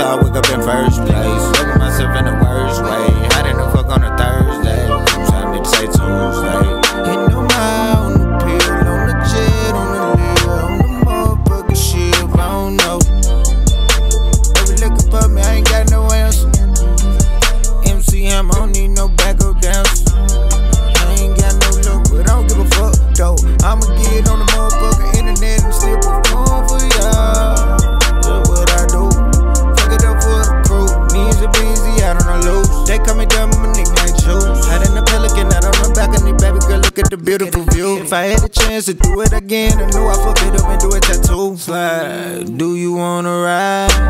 I wake up in first place. look at the beautiful view. If I had a chance to do it again, I know I'd fuck it up and do a tattoo. Slide, do you wanna ride?